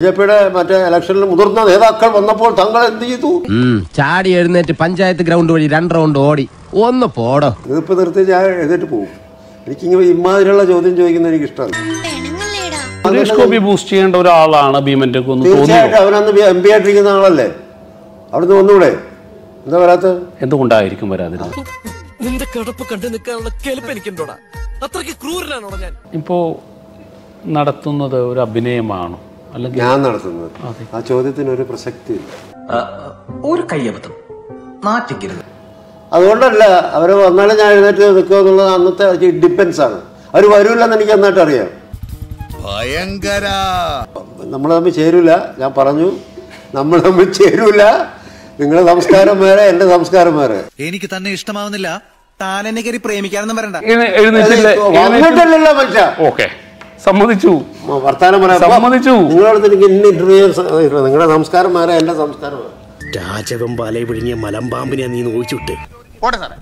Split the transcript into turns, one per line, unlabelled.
B J പിയുടെ മറ്റേ ഇലക്ഷനിൽ മുതിർന്ന നേതാക്കൾ വന്നപ്പോൾ തങ്ങൾ എന്ത് ചെയ്തു?
ചാടി എഴുന്നേറ്റ് പഞ്ചായത്ത് ഗ്രൗണ്ട് വഴി രണ്ട് റൗണ്ട് ഓടി. ഒന്ന് പോടോ.
ഇതിപ്പോ നിർത്തി ഞാൻ എഴുന്നേറ്റ് പോകും. എനിക്കിങ്ങനെ ഇമാതിരിയുള്ള ചോദ്യം ചോദിക്കുന്നത് എനിക്ക് ഇഷ്ടമാണ്
സുരേഷ് ഗോപി ബൂസ്റ്റ് ചെയ്യേണ്ട ഒരാളാണ് ഭീമന്റെ
തീർച്ചയായിട്ടും അവനന്ന് എം പി ആയിട്ടിരിക്കുന്ന ആളല്ലേ? അവിടുന്ന് വന്നൂടെ എന്താ വരാത്ത
എന്തുകൊണ്ടായിരിക്കും വരാതിരുന്നത്?
നിന്റെ കിടപ്പ് കണ്ടു നിൽക്കാനുള്ള കെൽപ്പ് എനിക്കുണ്ടോടാ? അത്രയ്ക്ക് ക്രൂരനാണോ ഞാൻ?
ഇപ്പോ നടത്തുന്നത് ഒരു അഭിനയമാണോ? അല്ലെങ്കിൽ
ഞാൻ നടത്തുന്നത്. ആ ചോദ്യത്തിന് ഒരു പ്രസക്തി
ഒരു കയ്യബദ്ധം.
അതുകൊണ്ടല്ല അവർ വന്നാലും ഞാൻ എഴുന്നേറ്റ് നിൽക്കുക എന്നുള്ളത് അന്നത്തെ ഡിപ്പെൻസ് ആണ്. അവർ വരൂല്ലെന്ന് എനിക്ക് നന്നായിട്ട് അറിയാം.
ഭയങ്കര.
നമ്മൾ തമ്മിൽ ചേരൂല. ഞാൻ പറഞ്ഞു നമ്മൾ തമ്മിൽ ചേരൂല. നിങ്ങളുടെ സംസ്കാരം വേറെ എന്റെ സംസ്കാരം വേറെ.
എനിക്ക് തന്നെ ഇഷ്ടമാവുന്നില്ല.
താൻ എന്നെ കയറി പ്രേമിക്കാനൊന്നും വരണ്ട.
വന്നിട്ടല്ലല്ലോ മനുഷ്യ.
ഓക്കെ. സമ്മതിച്ചു.
വർത്താനം പറയാം.
സമ്മതിച്ചു.
ഇന്റർവ്യൂ നിങ്ങളുടെ സംസ്കാരം മാറാ എന്റെ സംസ്കാരം
രാജവെമ്പാലെ വിഴുങ്ങിയ മലമ്പാമ്പിനെ നീ നോയിച്ചുവിട്ട്
പോട്ടെ സാറേ.